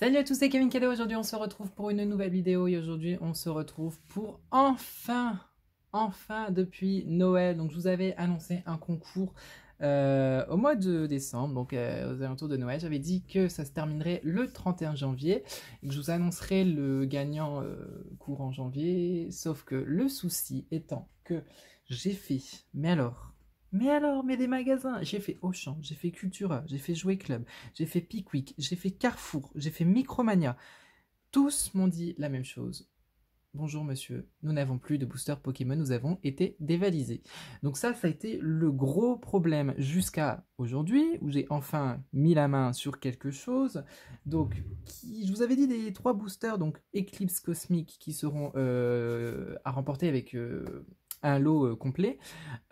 Salut à tous, c'est Kevin Cadeau. Aujourd'hui, on se retrouve pour une nouvelle vidéo et aujourd'hui, on se retrouve pour enfin, enfin depuis Noël. Donc, je vous avais annoncé un concours euh, au mois de décembre, donc euh, aux alentours de Noël. J'avais dit que ça se terminerait le 31 janvier et que je vous annoncerai le gagnant euh, courant janvier. Sauf que le souci étant que j'ai fait, mais alors, mais alors, mais des magasins, j'ai fait Auchan, j'ai fait Cultura, j'ai fait Jouet Club, j'ai fait Pickwick, j'ai fait Carrefour, j'ai fait Micromania. Tous m'ont dit la même chose. Bonjour monsieur, nous n'avons plus de booster Pokémon, nous avons été dévalisés. Donc ça, ça a été le gros problème jusqu'à aujourd'hui, où j'ai enfin mis la main sur quelque chose. Donc, je vous avais dit des trois boosters, donc Eclipse Cosmique, qui seront euh, à remporter avec euh, un lot euh, complet.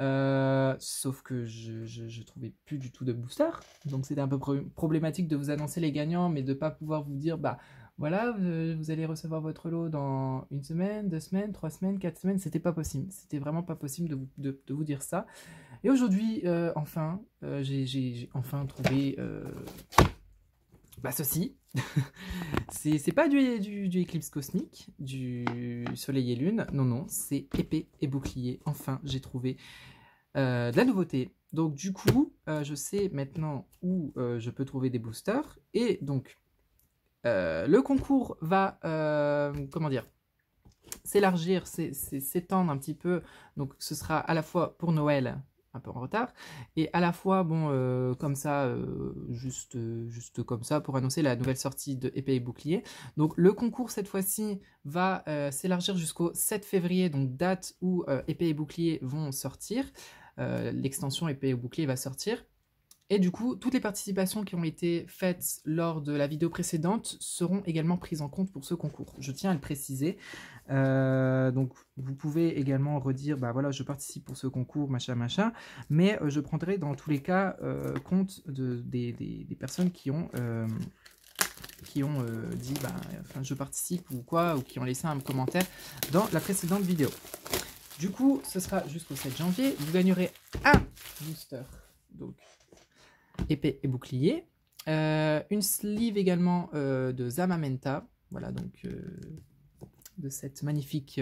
Euh, sauf que je, ne trouvais plus du tout de booster. Donc c'était un peu problématique de vous annoncer les gagnants, mais de pas pouvoir vous dire, bah voilà, vous, allez recevoir votre lot dans une semaine, deux semaines, trois semaines, quatre semaines. C'était pas possible. C'était vraiment pas possible de vous, dire ça. Et aujourd'hui, euh, enfin, j'ai enfin trouvé bah ceci, c'est pas du, éclipse cosmique, du soleil et lune, non non, c'est épée et bouclier. Enfin, j'ai trouvé euh, de la nouveauté. Donc du coup, euh, je sais maintenant où euh, je peux trouver des boosters. Et donc, le concours va, comment dire, s'élargir, s'étendre un petit peu. Donc ce sera à la fois pour Noël un peu en retard. Et à la fois, bon, euh, comme ça, euh, juste, juste comme ça, pour annoncer la nouvelle sortie de Épée et Bouclier. Donc le concours, cette fois-ci, va euh, s'élargir jusqu'au 7 février, donc date où Épée et Bouclier vont sortir. L'extension Épée et Bouclier va sortir. Et du coup, toutes les participations qui ont été faites lors de la vidéo précédente seront également prises en compte pour ce concours. Je tiens à le préciser. Euh, donc, vous pouvez également redire, bah voilà, je participe pour ce concours, machin, machin. Mais euh, je prendrai dans tous les cas euh, compte de, des, personnes qui ont qui ont dit bah, enfin, je participe ou quoi, ou qui ont laissé un commentaire dans la précédente vidéo. Du coup, ce sera jusqu'au 7 janvier. Vous gagnerez un booster. Donc, épée et bouclier. Euh, une sleeve également euh, de Zamamenta. Voilà, donc euh, de cette magnifique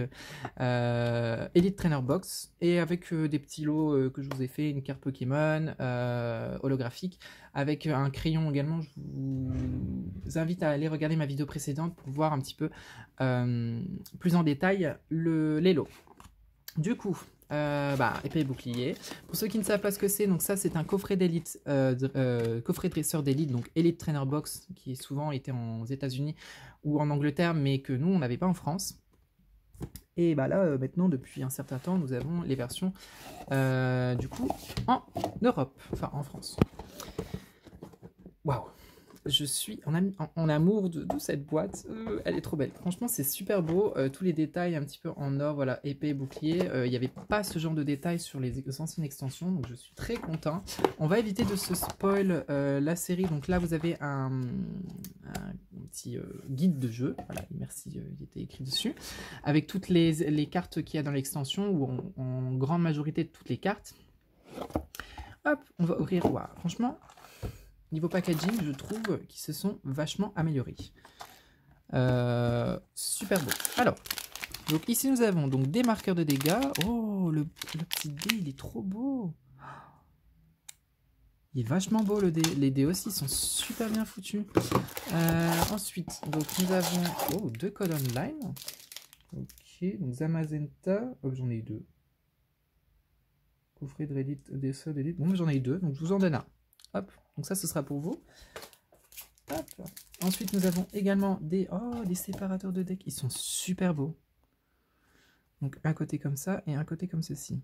Elite Trainer Box. Et avec des petits lots que je vous ai fait, une carte Pokémon holographique, avec un crayon également. Je vous invite à aller regarder ma vidéo précédente pour voir un petit peu plus en détail le, les lots. Du coup, euh, bah, épée et bouclier. Pour ceux qui ne savent pas ce que c'est, donc ça c'est un coffret d'élite, euh, euh, coffret dresseur d'élite, donc Elite Trainer Box, qui souvent était aux États-Unis ou en Angleterre, mais que nous on n'avait pas en France. Et bah là maintenant depuis un certain temps nous avons les versions du coup en Europe, enfin en France. Waouh je suis en, amour de, cette boîte. Euh, elle est trop belle. Franchement, c'est super beau. Euh, tous les détails un petit peu en or, voilà, bouclier. Euh, il n'y avait pas ce genre de détails sur les anciennes extensions, donc je suis très content. On va éviter de se spoil la série. Donc là, vous avez un, petit guide de jeu. Voilà, merci, il était écrit dessus. Avec toutes les, cartes qu'il y a dans l'extension, ou en, grande majorité de toutes les cartes. Hop, on va ouvrir. Franchement, niveau packaging, je trouve qu'ils se sont vachement améliorés. Euh, super beau. Alors, donc ici nous avons donc des marqueurs de dégâts. Oh, le, petit dé, il est trop beau. Il est vachement beau le dé. Les dés aussi sont super bien foutus. Euh, ensuite, donc nous avons oh, deux colonnes line. Ok, donc Zamazenta. Oh, j'en ai eu deux. Coffret de Reddit, des d'élite. Bon, j'en ai eu deux, donc je vous en donne un. Hop, donc ça, ce sera pour vous. Ensuite, nous avons également des, oh, des séparateurs de deck. Ils sont super beaux. Donc un côté comme ça et un côté comme ceci.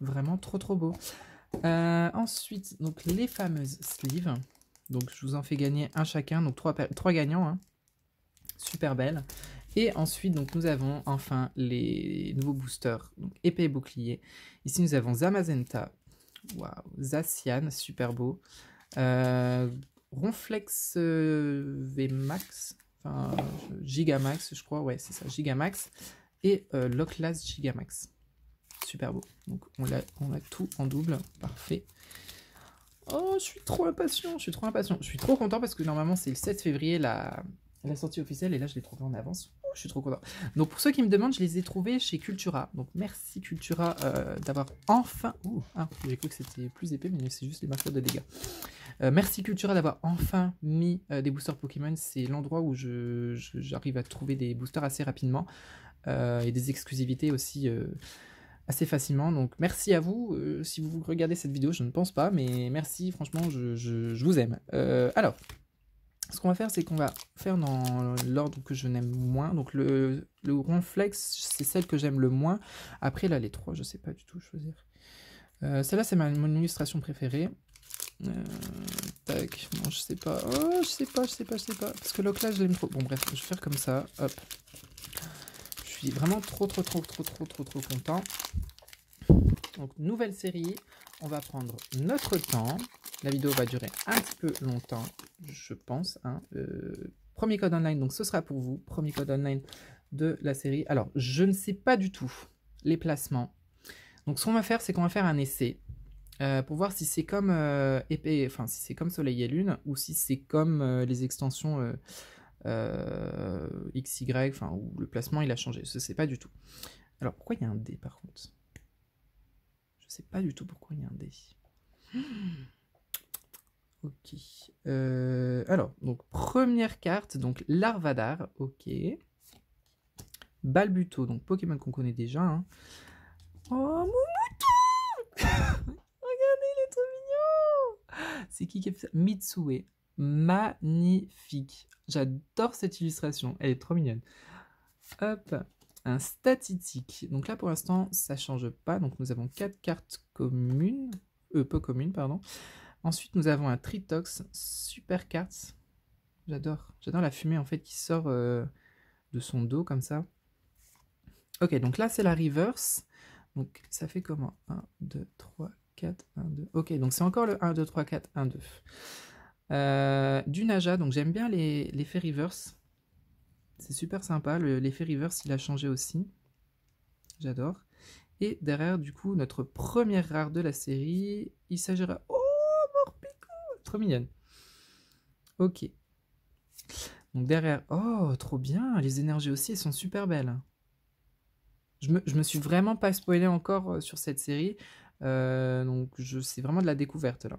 Vraiment trop trop beau. Euh, ensuite, donc les fameuses sleeves. Donc je vous en fais gagner un chacun, donc trois, gagnants. Hein. Super belle. Et ensuite, donc nous avons enfin les nouveaux boosters, donc épée et bouclier. Ici, nous avons Zamazenta, waouh, Zacian, super beau. Euh, Ronflex euh, VMAX, enfin Gigamax, je crois, ouais, c'est ça, Gigamax. Et euh, Locklast Gigamax. Super beau. Donc on a, tout en double, parfait. Oh, je suis trop impatient, je suis trop impatient. Je suis trop content parce que normalement c'est le 7 février la, sortie officielle et là je l'ai trouvé en avance. Oh, je suis trop content. Donc pour ceux qui me demandent, je les ai trouvés chez Cultura. Donc merci Cultura d'avoir enfin... Ah, j'ai cru que c'était plus épais mais c'est juste les marqueurs de dégâts. Euh, merci Cultura d'avoir enfin mis euh, des boosters Pokémon. C'est l'endroit où j'arrive à trouver des boosters assez rapidement et des exclusivités aussi assez facilement. Donc merci à vous. si vous regardez cette vidéo, je ne pense pas, mais merci, franchement, je, vous aime. alors, ce qu'on va faire, c'est qu'on va faire dans l'ordre que je n'aime moins. Donc le, le ronflex, c'est celle que j'aime le moins. Après là, les trois, je sais pas du tout choisir. Euh, celle-là, c'est mon illustration préférée. Euh, tac, je sais pas. Oh, je sais pas, je sais pas, je sais pas. Parce que là, je l'aime trop. Bon, bref, je vais faire comme ça. Hop. Je suis vraiment trop, trop, trop, trop, trop, trop, trop content. Donc, nouvelle série. On va prendre notre temps. La vidéo va durer un petit peu longtemps, je pense. Hein. Euh, premier code online, donc ce sera pour vous. Premier code online de la série. Alors, je ne sais pas du tout les placements. Donc, ce qu'on va faire, c'est qu'on va faire un essai euh, pour voir si c'est comme euh, épée, enfin si c'est comme Soleil et Lune ou si c'est comme les extensions XY, enfin où le placement il a changé. Je sais pas du tout. Alors, pourquoi il y a un D par contre? Je ne sais pas du tout pourquoi il y a un D. Ok. Euh, alors, donc première carte, donc Larvadar, ok. Balbuto, donc Pokémon qu'on connaît déjà. Hein. Oh, Moumoutou Regardez, il est trop mignon C'est qui qui fait ça Mitsue. Magnifique. J'adore cette illustration, elle est trop mignonne. Hop, un statitique. Donc là, pour l'instant, ça change pas. Donc nous avons quatre cartes communes, euh, peu communes, pardon. Ensuite, nous avons un Tritox Super Cards. J'adore. J'adore la fumée en fait qui sort euh, de son dos comme ça. Ok, donc là c'est la reverse. Donc ça fait comment? 1, 2, 3, 4, 1, 2. Ok, donc c'est encore le 1, 2, 3, 4, 1, 2. Euh, du Naja, donc j'aime bien l'effet reverse. C'est super sympa. L'effet reverse il a changé aussi. J'adore. Et derrière, du coup, notre première rare de la série, il s'agira. Oh Trop mignonne. Ok. Donc derrière, oh, trop bien. Les énergies aussi, elles sont super belles. Je me, me suis vraiment pas spoilé encore euh, sur cette série. Euh, donc c'est vraiment de la découverte là.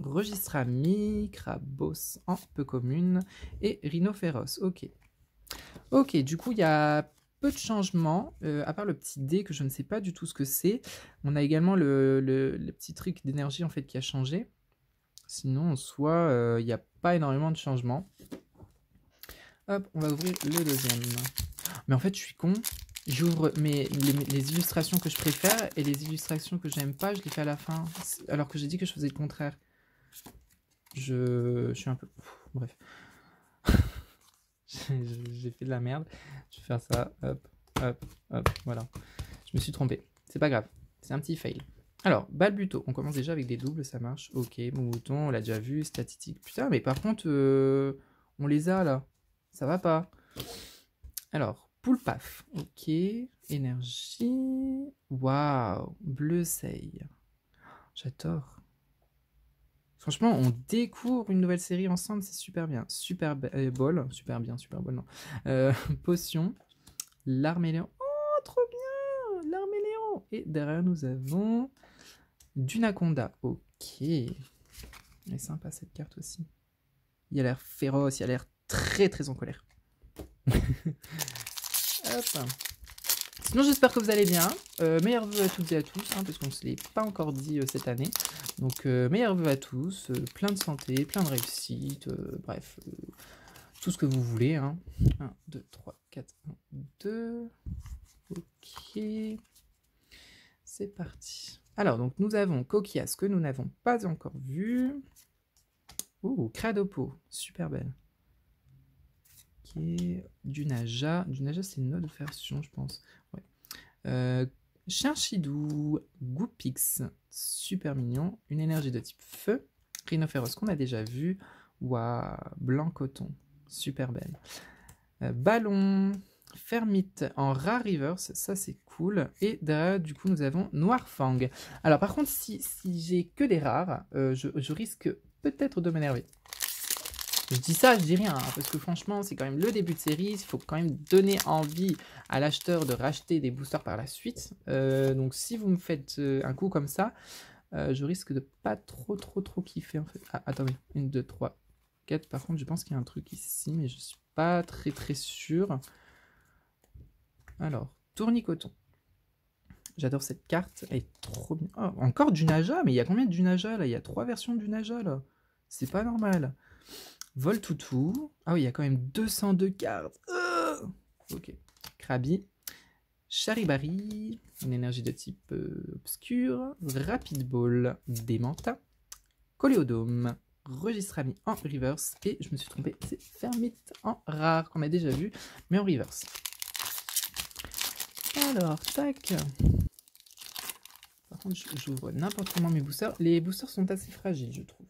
Registre ami, Crabos en peu commune et Rhinophéros. Ok. Ok, du coup il y a peu de changements, euh, à part le petit dé que je ne sais pas du tout ce que c'est. On a également le, petit truc d'énergie en fait qui a changé. Sinon, en soi, il euh, n'y a pas énormément de changements. Hop, on va ouvrir le deuxième. Mais en fait, je suis con. J'ouvre les, illustrations que je préfère et les illustrations que j'aime pas, je les fais à la fin. Alors que j'ai dit que je faisais le contraire. Je, suis un peu... bref. j'ai fait de la merde. Je vais faire ça. Hop, hop, hop. Voilà. Je me suis trompé. C'est pas grave. C'est un petit fail. Alors, Balbuto, on commence déjà avec des doubles, ça marche. Ok, mouton, on l'a déjà vu, statistique. Putain, mais par contre, euh, on les a là. Ça va pas. Alors, Poulpaf. Ok, énergie. Waouh, bleu seille. J'adore. Franchement, on découvre une nouvelle série ensemble, c'est super bien. Super euh, bol, super bien, super bol, non. Euh, potion, l'arméléon. Oh, trop bien, l'arméléon. Et derrière, nous avons Dunaconda, ok. Elle est sympa cette carte aussi. Il a l'air féroce, il a l'air très très en colère. Sinon j'espère que vous allez bien. Euh, meilleurs vœux à toutes et à tous, hein, parce qu'on ne se l'est pas encore dit euh, cette année. Donc euh, meilleurs vœux à tous, plein de santé, plein de réussite, bref, tout ce que vous voulez. 1, 2, 3, 4, 1, 2. Ok. C'est parti. Alors, donc nous avons Coquillas que nous n'avons pas encore vu. Ouh, Cradopo, super belle. Du Naja. Du Naja, c'est une autre version, je pense. Ouais. Euh, Chidou, Goupix, super mignon. Une énergie de type feu. Rhinophéros qu'on a déjà vu. Waouh, blanc coton, super belle. Euh, ballon, Fermite en rare reverse, ça c'est cool. Et derrière, du coup, nous avons Noir Fang. Alors par contre, si, j'ai que des rares, euh, je, risque peut-être de m'énerver. Je dis ça, je dis rien, hein, parce que franchement, c'est quand même le début de série. Il faut quand même donner envie à l'acheteur de racheter des boosters par la suite. Euh, donc si vous me faites euh, un coup comme ça, je risque de pas trop, trop, trop kiffer. Ah, attendez, une, deux, trois, quatre. Par contre, je pense qu'il y a un truc ici, mais je suis pas très, très sûr. Alors, tournicoton. J'adore cette carte, elle est trop bien. Oh, encore du Naja, mais il y a combien de Naja là? Il y a trois versions du Naja là. C'est pas normal. Vol toutou. Ah oui, il y a quand même 202 cartes. Euh, ok. Krabi. Charibari. Une énergie de type euh, obscur. Rapid Ball. Démenta. Coléodome. Registrami en reverse. Et je me suis trompé, c'est Fermite en rare qu'on a déjà vu, mais en reverse. Alors, tac. Par contre, j'ouvre n'importe comment mes boosters. Les boosters sont assez fragiles, je trouve.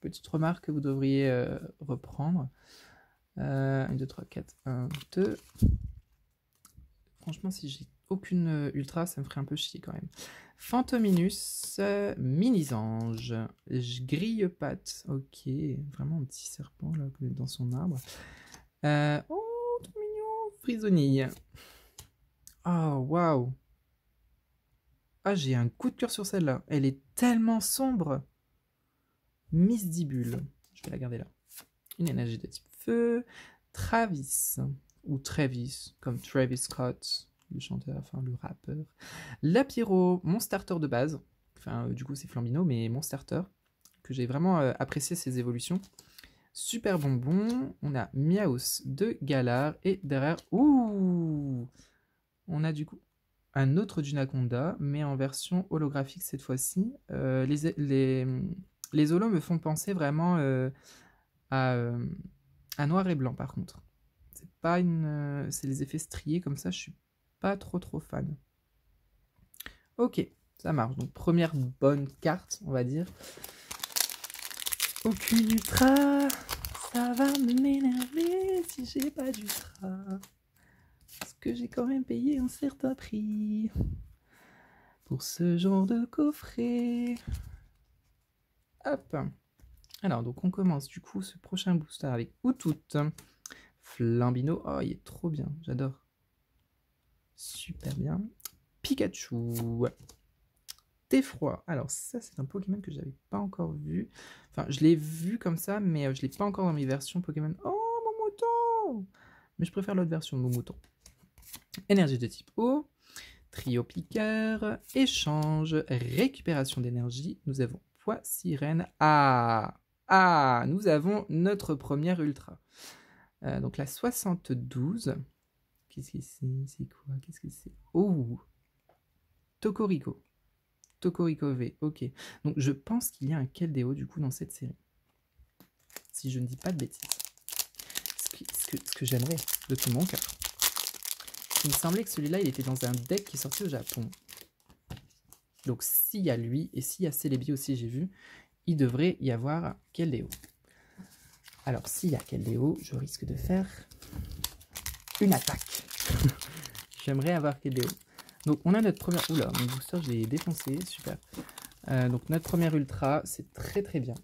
Petite remarque que vous devriez euh, reprendre. 1, 2, 3, 4, 1, 2. Franchement, si j'ai aucune euh, ultra, ça me ferait un peu chier quand même. Fantominus, euh, Mini-Ange, Grille-Patte, ok, vraiment un petit serpent dans son arbre. oh, trop mignon, Frisonille. Oh, waouh. Ah, j'ai un coup de cœur sur celle-là. Elle est tellement sombre. Miss Dibule. Je vais la garder là. Une énergie de type feu. Travis. Ou Travis, comme Travis Scott, le chanteur, enfin le rappeur. Lapiro, mon starter de base. Enfin, euh, du coup, c'est Flambino, mais mon starter. Que j'ai vraiment euh, apprécié ses évolutions. Super bonbon. On a Miaus de Galar. Et derrière. Ouh on a du coup un autre Dunaconda, mais en version holographique cette fois-ci. Euh, les, les, les, holos me font penser vraiment euh, euh, à, noir et blanc par contre. C'est pas une, c'est les effets striés comme ça, je suis pas trop trop fan. Ok, ça marche. Donc première bonne carte, on va dire. Aucune ultra, ça va m'énerver si j'ai pas d'ultra que j'ai quand même payé un certain prix pour ce genre de coffret. Alors, donc on commence du coup ce prochain booster avec Outout. Flambino. Oh, il est trop bien. J'adore. Super bien. Pikachu. T'effroi. Alors ça, c'est un Pokémon que j'avais pas encore vu. Enfin, je l'ai vu comme ça, mais euh, je l'ai pas encore dans mes versions Pokémon. Oh, mon mouton Mais je préfère l'autre version de mon mouton. Énergie de type eau, trio piqueur, échange, récupération d'énergie. Nous avons sirène. Ah Ah Nous avons notre première ultra. Euh, donc la 72. Qu'est-ce que c'est C'est quoi Qu'est-ce que c'est? Oh Tokorico. Tokorico V, ok. Donc je pense qu'il y a un Keldeo du coup dans cette série. Si je ne dis pas de bêtises. Ce que, ce que j'aimerais de tout mon cœur. Il me semblait que celui-là, il était dans un deck qui est sorti au Japon. Donc s'il y a lui, et s'il y a Celebi aussi, j'ai vu, il devrait y avoir Keldeo. Alors s'il y a Keldeo, je risque de faire une attaque. J'aimerais avoir Keldeo. Donc on a notre première... Oula, mon booster, je l'ai défoncé, super. Euh, donc notre première ultra, c'est très très bien.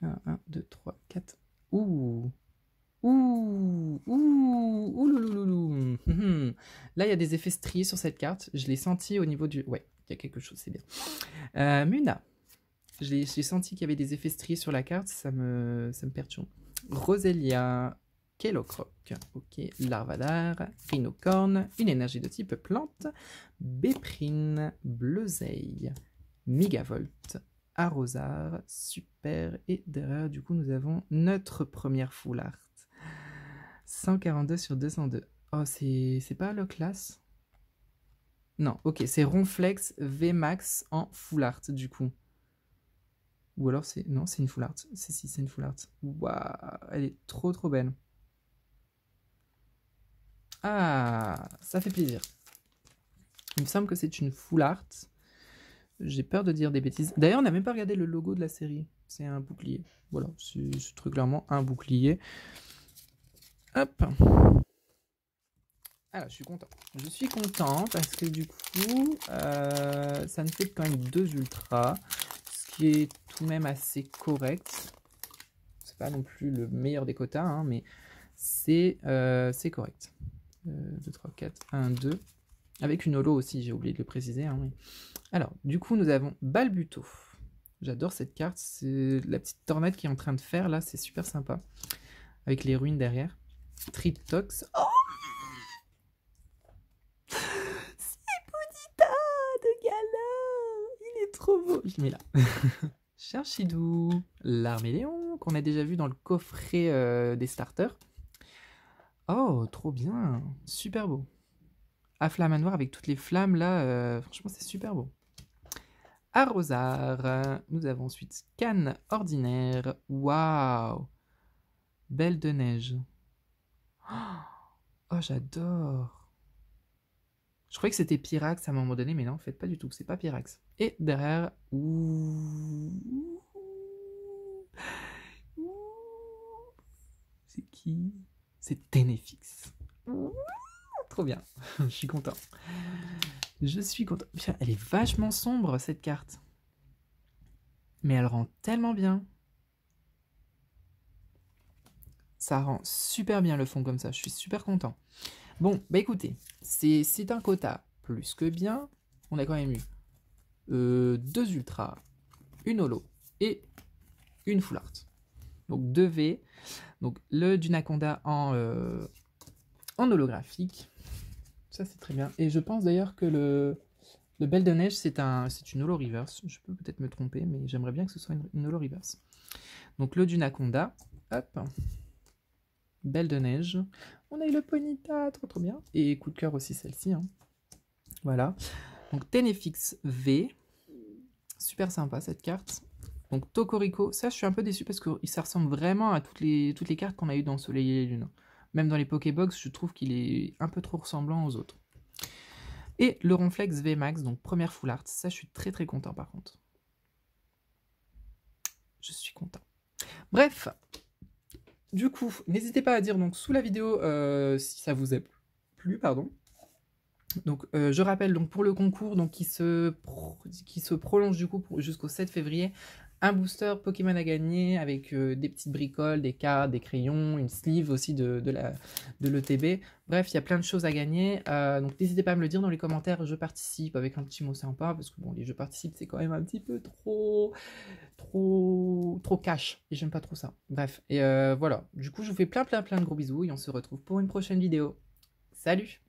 1, 1, 2, 3, 4. Ouh Ouh, ouh, ouh, hum, hum. Là, il y a des effets striés sur cette carte. Je l'ai senti au niveau du... Ouais, il y a quelque chose, c'est bien. Euh, Muna. J'ai senti qu'il y avait des effets striés sur la carte. Ça me, ça me perturbe. Roselia. Kelocroc. Ok. Larvadar. Rhinocorn. Une énergie de type plante. Béprine. Bleuzeille. Megavolt. Arrosar. Super. Et derrière, du coup, nous avons notre première foulard. 142 sur 202. Oh, c'est pas le classe? Non, ok, c'est Ronflex VMAX en full art, du coup. Ou alors c'est... Non, c'est une full art. C'est si, c'est une full art. Waouh, elle est trop trop belle. Ah, ça fait plaisir. Il me semble que c'est une full art. J'ai peur de dire des bêtises. D'ailleurs, on n'a même pas regardé le logo de la série. C'est un bouclier. Voilà, c'est très clairement un bouclier. Hop. Alors, je suis content. Je suis content parce que du coup, euh, ça me fait quand même deux ultras, ce qui est tout de même assez correct. C'est pas non plus le meilleur des quotas, hein, mais c'est euh, correct. 2, 3, 4, 1, 2. Avec une holo aussi, j'ai oublié de le préciser. Hein, Alors, du coup, nous avons Balbuto. J'adore cette carte. C'est la petite tornade qui est en train de faire là, c'est super sympa. Avec les ruines derrière. Tritox. Oh trop beau. Je l'ai là. Cherchidou, l'arméléon, qu'on a déjà vu dans le coffret euh, des starters. Oh, trop bien. Super beau. À flamme noir avec toutes les flammes là. Euh, franchement, c'est super beau. Arrosard. Nous avons ensuite canne ordinaire. Waouh. Belle de neige. Oh, j'adore. Je croyais que c'était Pyrax à un moment donné, mais non, en fait, pas du tout. C'est pas Pyrax. Et derrière, c'est qui? C'est Ténéfix. Trop bien. Je suis content. Je suis content. Elle est vachement sombre, cette carte. Mais elle rend tellement bien. Ça rend super bien le fond comme ça. Je suis super content. Bon, bah écoutez, c'est un quota plus que bien. On a quand même eu euh, deux ultras, une holo et une full art. Donc deux V. Donc le Dunaconda en, euh, en holographique. Ça c'est très bien. Et je pense d'ailleurs que le, le Belle de Neige c'est un, une holo reverse. Je peux peut-être me tromper, mais j'aimerais bien que ce soit une, une holo reverse. Donc le Dunaconda. Hop. Belle de neige. On a eu le Ponyta, trop trop bien. Et coup de cœur aussi celle-ci. Hein. Voilà. Donc Tenefix V. Super sympa cette carte. Donc Tokorico, ça je suis un peu déçu parce que ça ressemble vraiment à toutes les, les cartes qu'on a eues dans Soleil et Lune. Même dans les Pokébox, je trouve qu'il est un peu trop ressemblant aux autres. Et le Ronflex VMAX, donc première full art. Ça je suis très très content par contre. Je suis content. Bref, du coup, n'hésitez pas à dire donc sous la vidéo euh, si ça vous a plu, pardon. Donc, euh, je rappelle donc pour le concours qui se prolonge jusqu'au 7 février, un booster Pokémon à gagner avec euh, des petites bricoles, des cartes, des crayons, une sleeve aussi de, l'ETB. Bref, il y a plein de choses à gagner. donc n'hésitez pas à me le dire dans les commentaires. Je participe avec un petit mot sympa parce que bon, les jeux participent c'est quand même un petit peu trop trop, trop cash. Et j'aime pas trop ça. Bref. Et euh, voilà. Du coup, je vous fais plein, plein, plein de gros bisous. Et on se retrouve pour une prochaine vidéo. Salut